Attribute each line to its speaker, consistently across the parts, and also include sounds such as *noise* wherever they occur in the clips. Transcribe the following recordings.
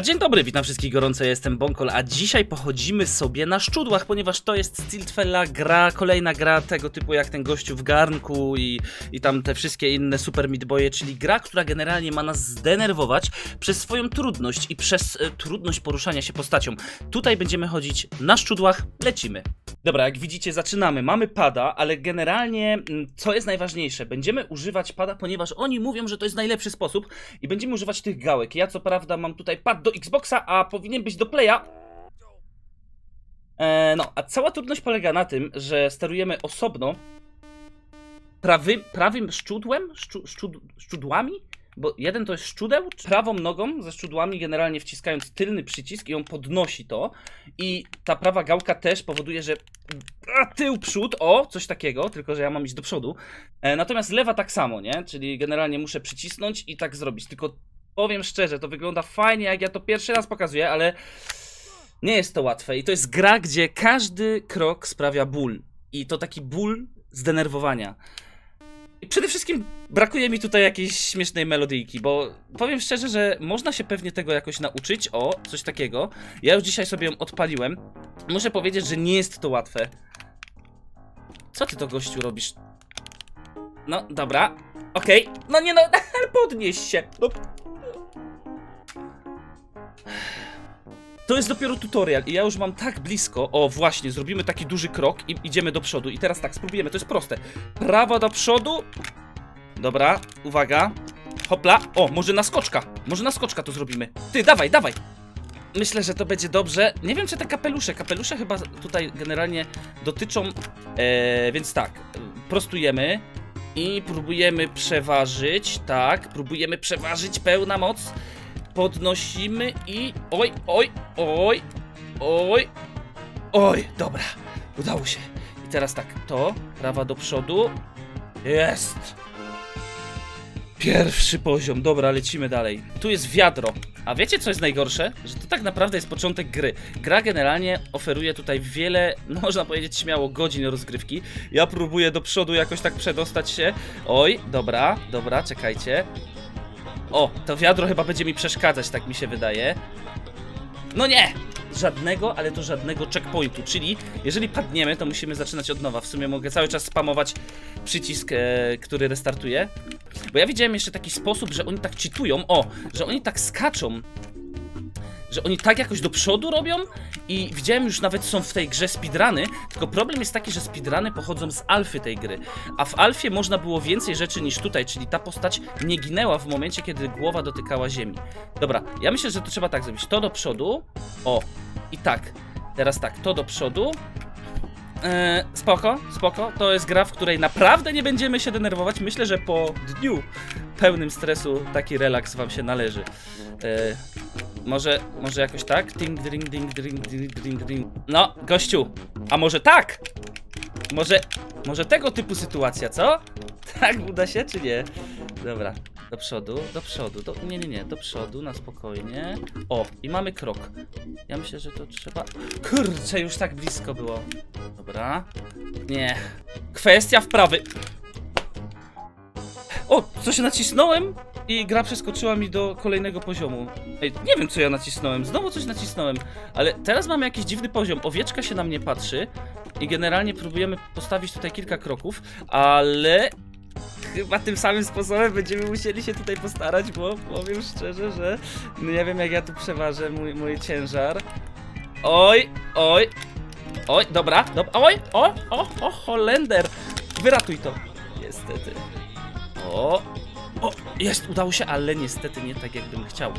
Speaker 1: Dzień dobry, witam wszystkich gorąco, ja jestem Bonkol, a dzisiaj pochodzimy sobie na szczudłach, ponieważ to jest Stiltfella gra, kolejna gra tego typu jak ten gościu w garnku i, i tam te wszystkie inne Super Meat czyli gra, która generalnie ma nas zdenerwować przez swoją trudność i przez e, trudność poruszania się postacią. Tutaj będziemy chodzić na szczudłach, lecimy. Dobra, jak widzicie zaczynamy, mamy pada, ale generalnie mm, co jest najważniejsze, będziemy używać pada, ponieważ oni mówią, że to jest najlepszy sposób i będziemy używać tych gałek. Ja co prawda mam tutaj pad do Xboxa, a powinien być do Playa. E, no, a cała trudność polega na tym, że sterujemy osobno prawy, prawym szczudłem, szczu, szczud, szczudłami, bo jeden to jest szczudeł, prawą nogą ze szczudłami generalnie wciskając tylny przycisk i on podnosi to i ta prawa gałka też powoduje, że a, tył, przód, o, coś takiego, tylko że ja mam iść do przodu. E, natomiast lewa tak samo, nie? Czyli generalnie muszę przycisnąć i tak zrobić, tylko powiem szczerze, to wygląda fajnie, jak ja to pierwszy raz pokazuję, ale nie jest to łatwe. I to jest gra, gdzie każdy krok sprawia ból. I to taki ból zdenerwowania. I przede wszystkim brakuje mi tutaj jakiejś śmiesznej melodyjki, bo powiem szczerze, że można się pewnie tego jakoś nauczyć. O, coś takiego. Ja już dzisiaj sobie ją odpaliłem. Muszę powiedzieć, że nie jest to łatwe. Co ty to gościu robisz? No, dobra. Okej. No nie no, *laughs* podnieś się. No. To jest dopiero tutorial i ja już mam tak blisko. O, właśnie, zrobimy taki duży krok i idziemy do przodu. I teraz tak, spróbujemy, to jest proste. Prawa do przodu. Dobra, uwaga. Hopla. O, może na skoczka. Może na skoczka to zrobimy. Ty, dawaj, dawaj. Myślę, że to będzie dobrze. Nie wiem, czy te kapelusze. Kapelusze chyba tutaj generalnie dotyczą. E, więc tak, prostujemy. I próbujemy przeważyć. Tak, próbujemy przeważyć. Pełna moc. Podnosimy i... Oj, oj, oj, oj, oj, dobra, udało się. I teraz tak, to, prawa do przodu. Jest! Pierwszy poziom, dobra, lecimy dalej. Tu jest wiadro. A wiecie co jest najgorsze? Że to tak naprawdę jest początek gry. Gra generalnie oferuje tutaj wiele, no można powiedzieć śmiało, godzin rozgrywki. Ja próbuję do przodu jakoś tak przedostać się. Oj, dobra, dobra, czekajcie. O, to wiadro chyba będzie mi przeszkadzać, tak mi się wydaje. No nie! Żadnego, ale to żadnego checkpointu, czyli jeżeli padniemy, to musimy zaczynać od nowa. W sumie mogę cały czas spamować przycisk, e, który restartuje. Bo ja widziałem jeszcze taki sposób, że oni tak cheatują, o, że oni tak skaczą że oni tak jakoś do przodu robią i widziałem już nawet są w tej grze speedruny, tylko problem jest taki, że speedruny pochodzą z alfy tej gry, a w alfie można było więcej rzeczy niż tutaj, czyli ta postać nie ginęła w momencie, kiedy głowa dotykała ziemi. Dobra, ja myślę, że to trzeba tak zrobić, to do przodu, o, i tak, teraz tak, to do przodu, Eee, spoko, spoko. To jest gra, w której naprawdę nie będziemy się denerwować. Myślę, że po dniu pełnym stresu taki relaks wam się należy. Eee, może, może jakoś tak? Ding, ding, ding, ding, ding, ding, ding. No, gościu, a może tak? Może, może tego typu sytuacja, co? *laughs* Tak uda się, czy nie? Dobra, do przodu, do przodu, do, nie, nie, nie, do przodu, na spokojnie. O, i mamy krok. Ja myślę, że to trzeba... Kurczę, już tak blisko było. Dobra. Nie. Kwestia wprawy. O, coś nacisnąłem i gra przeskoczyła mi do kolejnego poziomu. Ej, nie wiem co ja nacisnąłem, znowu coś nacisnąłem, ale teraz mamy jakiś dziwny poziom. Owieczka się na mnie patrzy i generalnie próbujemy postawić tutaj kilka kroków, ale chyba tym samym sposobem będziemy musieli się tutaj postarać, bo powiem szczerze, że nie wiem jak ja tu przeważę mój, mój ciężar. Oj, oj, oj, dobra, dobra, oj, o, o, o, Holender, wyratuj to. Niestety. O, o, jest, udało się, ale niestety nie tak jakbym chciał.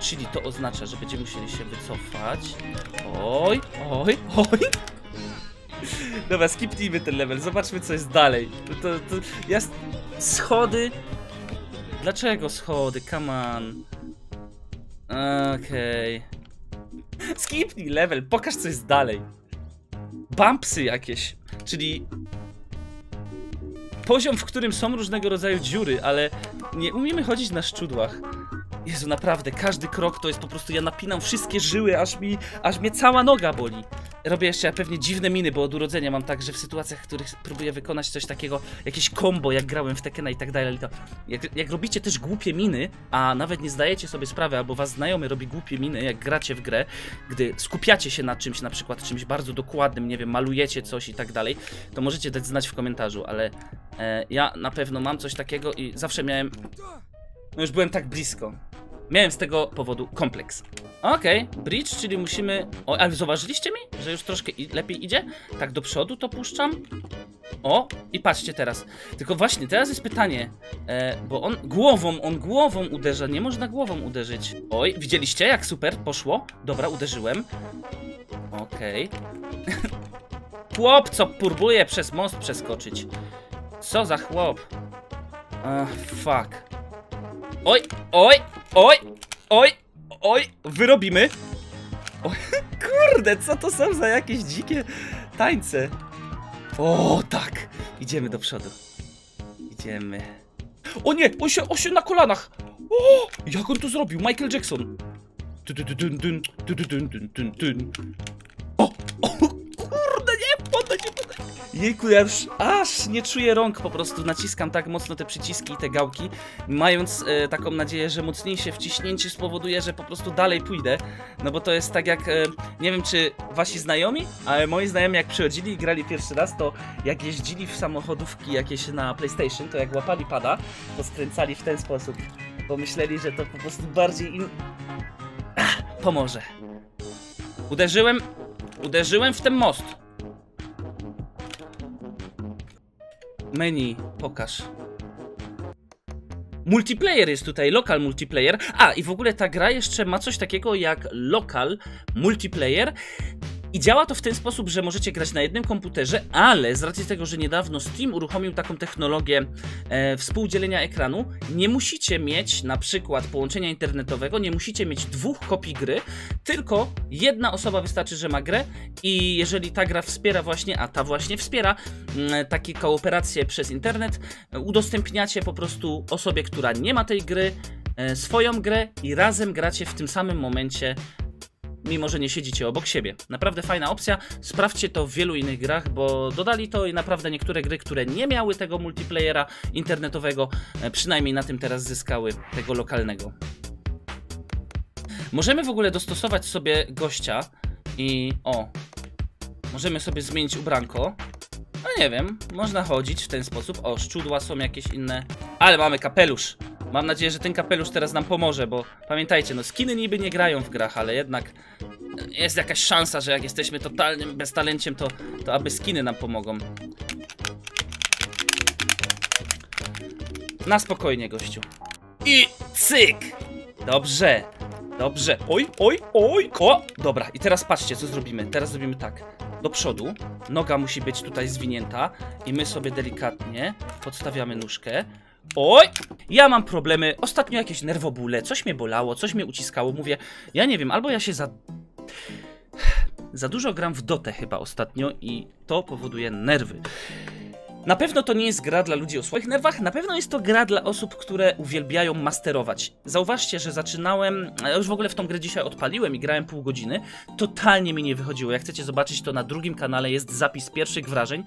Speaker 1: Czyli to oznacza, że będziemy musieli się wycofać. Oj, oj, oj. Dobra, skipnijmy ten level, zobaczmy co jest dalej. To, to jest... Schody... Dlaczego schody? Come on. Okej. Okay. Skipnij level, pokaż co jest dalej. Bumpsy jakieś, czyli... Poziom, w którym są różnego rodzaju dziury, ale nie umiemy chodzić na szczudłach. Jezu, naprawdę, każdy krok to jest po prostu, ja napinam wszystkie żyły, aż mi, aż mnie cała noga boli. Robię jeszcze pewnie dziwne miny, bo od urodzenia mam tak, że w sytuacjach, w których próbuję wykonać coś takiego, jakieś combo, jak grałem w Tekena i tak dalej, to jak, jak robicie też głupie miny, a nawet nie zdajecie sobie sprawy, albo was znajomy robi głupie miny, jak gracie w grę, gdy skupiacie się na czymś, na przykład czymś bardzo dokładnym, nie wiem, malujecie coś i tak dalej, to możecie dać znać w komentarzu, ale e, ja na pewno mam coś takiego i zawsze miałem... No już byłem tak blisko. Miałem z tego powodu kompleks. Okej, bridge, czyli musimy... O, ale zauważyliście mi, że już troszkę lepiej idzie? Tak do przodu to puszczam. O, i patrzcie teraz. Tylko właśnie, teraz jest pytanie, e, bo on głową, on głową uderza, nie można głową uderzyć. Oj, widzieliście jak super poszło? Dobra, uderzyłem. Okej. *laughs* chłop, co próbuje przez most przeskoczyć. Co za chłop? Ach, fuck. Oj, oj, oj, oj, oj, wyrobimy. Oj, *laughs* kurde, co to są za jakieś dzikie tańce? O, tak. Idziemy do przodu. Idziemy. O nie, on się, on się na kolanach. O, jak on to zrobił? Michael Jackson. Jejku, ja już aż nie czuję rąk, po prostu naciskam tak mocno te przyciski i te gałki, mając e, taką nadzieję, że mocniejsze wciśnięcie spowoduje, że po prostu dalej pójdę, no bo to jest tak jak, e, nie wiem czy wasi znajomi, ale moi znajomi jak przychodzili i grali pierwszy raz, to jak jeździli w samochodówki jakieś na PlayStation, to jak łapali pada, to skręcali w ten sposób, bo myśleli, że to po prostu bardziej im Ach, pomoże. Uderzyłem, uderzyłem w ten most. Menu, pokaż. Multiplayer jest tutaj, lokal multiplayer. A, i w ogóle ta gra jeszcze ma coś takiego jak lokal multiplayer. I działa to w ten sposób, że możecie grać na jednym komputerze, ale z racji tego, że niedawno Steam uruchomił taką technologię e, współdzielenia ekranu, nie musicie mieć na przykład połączenia internetowego, nie musicie mieć dwóch kopii gry, tylko jedna osoba wystarczy, że ma grę i jeżeli ta gra wspiera właśnie, a ta właśnie wspiera mm, takie kooperacje przez internet, udostępniacie po prostu osobie, która nie ma tej gry, e, swoją grę i razem gracie w tym samym momencie mimo że nie siedzicie obok siebie. Naprawdę fajna opcja, sprawdźcie to w wielu innych grach, bo dodali to i naprawdę niektóre gry, które nie miały tego multiplayera internetowego, e, przynajmniej na tym teraz zyskały tego lokalnego. Możemy w ogóle dostosować sobie gościa i o, możemy sobie zmienić ubranko. No nie wiem, można chodzić w ten sposób. O, szczudła są jakieś inne. Ale mamy kapelusz. Mam nadzieję, że ten kapelusz teraz nam pomoże, bo pamiętajcie, no skiny niby nie grają w grach, ale jednak jest jakaś szansa, że jak jesteśmy totalnym beztalenciem, to, to aby skiny nam pomogą. Na spokojnie, gościu. I cyk! Dobrze, dobrze. Oj, oj, oj, o! Dobra, i teraz patrzcie, co zrobimy. Teraz zrobimy tak. Do przodu, noga musi być tutaj zwinięta i my sobie delikatnie podstawiamy nóżkę. Oj! Ja mam problemy, ostatnio jakieś nerwobóle, coś mnie bolało, coś mnie uciskało, mówię, ja nie wiem, albo ja się za... *sighs* Za dużo gram w dotę chyba ostatnio i to powoduje nerwy. Na pewno to nie jest gra dla ludzi o słabych nerwach, na pewno jest to gra dla osób, które uwielbiają masterować. Zauważcie, że zaczynałem, ja już w ogóle w tą grę dzisiaj odpaliłem i grałem pół godziny, totalnie mi nie wychodziło. Jak chcecie zobaczyć, to na drugim kanale jest zapis pierwszych wrażeń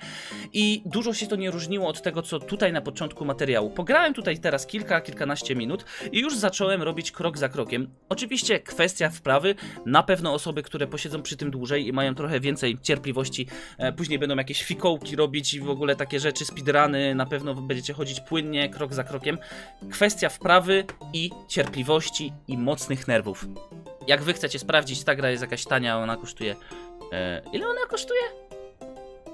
Speaker 1: i dużo się to nie różniło od tego, co tutaj na początku materiału. Pograłem tutaj teraz kilka, kilkanaście minut i już zacząłem robić krok za krokiem. Oczywiście kwestia wprawy, na pewno osoby, które posiedzą przy tym dłużej i mają trochę więcej cierpliwości, e, później będą jakieś fikołki robić i w ogóle takie rzeczy, speedruny, na pewno będziecie chodzić płynnie, krok za krokiem. Kwestia wprawy i cierpliwości i mocnych nerwów. Jak wy chcecie sprawdzić, ta gra jest jakaś tania, ona kosztuje... E, ile ona kosztuje?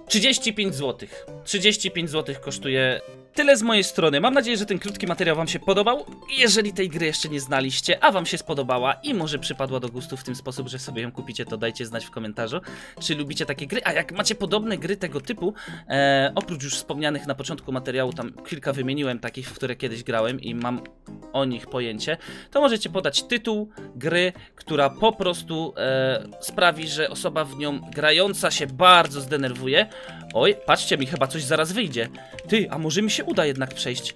Speaker 1: 35 zł. 35 zł kosztuje Tyle z mojej strony. Mam nadzieję, że ten krótki materiał Wam się podobał. Jeżeli tej gry jeszcze nie znaliście, a Wam się spodobała i może przypadła do gustu w tym sposób, że sobie ją kupicie, to dajcie znać w komentarzu, czy lubicie takie gry. A jak macie podobne gry tego typu, e, oprócz już wspomnianych na początku materiału, tam kilka wymieniłem takich, w które kiedyś grałem i mam o nich pojęcie, to możecie podać tytuł gry, która po prostu e, sprawi, że osoba w nią grająca się bardzo zdenerwuje. Oj, patrzcie, mi chyba coś zaraz wyjdzie. Ty, a może mi się uda jednak przejść.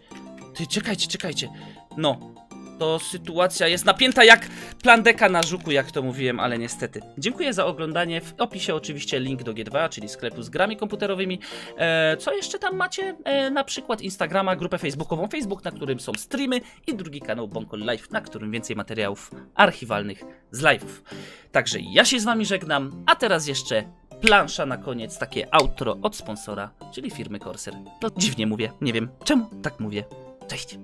Speaker 1: Ty, czekajcie, czekajcie. No, to sytuacja jest napięta jak plandeka na żuku, jak to mówiłem, ale niestety. Dziękuję za oglądanie. W opisie oczywiście link do G2, czyli sklepu z grami komputerowymi. E, co jeszcze tam macie? E, na przykład Instagrama, grupę facebookową Facebook, na którym są streamy i drugi kanał Bonkol Live, na którym więcej materiałów archiwalnych z live'ów. Także ja się z wami żegnam, a teraz jeszcze plansza na koniec, takie outro od sponsora, czyli firmy Corsair. No dziwnie mówię, nie wiem czemu tak mówię. Cześć!